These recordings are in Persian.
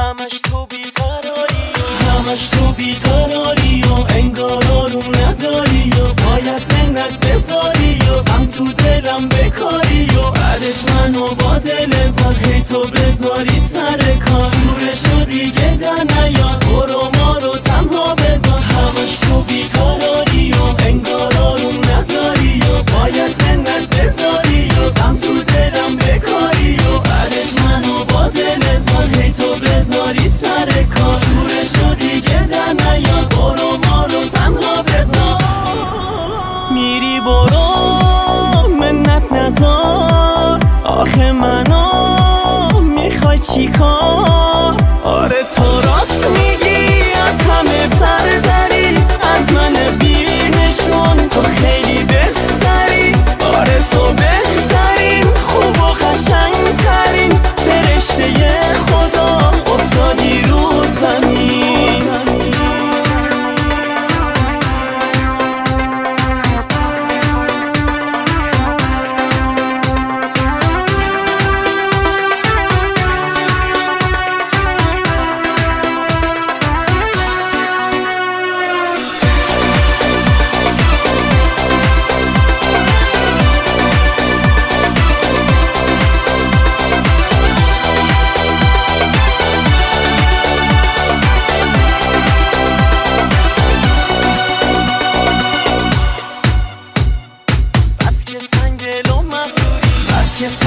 همش تو بیقراری همش تو بیقراری و انگار آروم نداری و باید منت بذاری و هم تو دلم بکاری و بعدش منو با دل زار هی تو بذاری سر آخه منو می‌خوای چیکار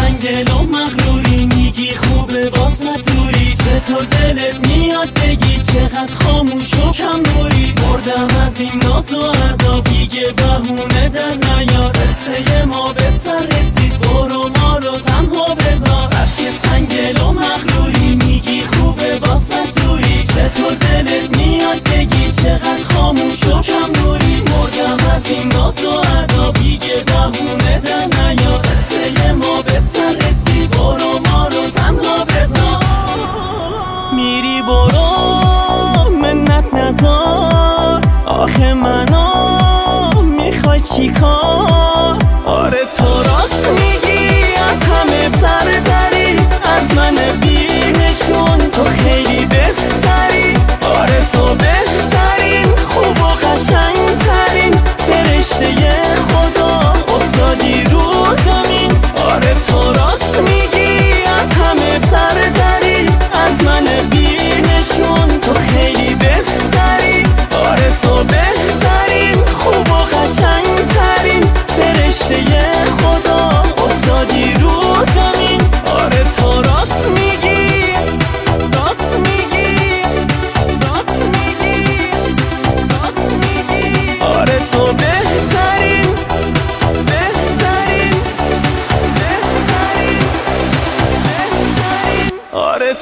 سنگل و مغروری میگی خوبه واسه دوری. چه چطور دلت میاد بگی چقدر خاموش و کم دوری بردم از این ناز و عدا بیگه بهونه در نیاد قصه ما به سر برو منت نزار. آخه منو می‌خوای چیکار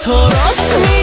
Toros me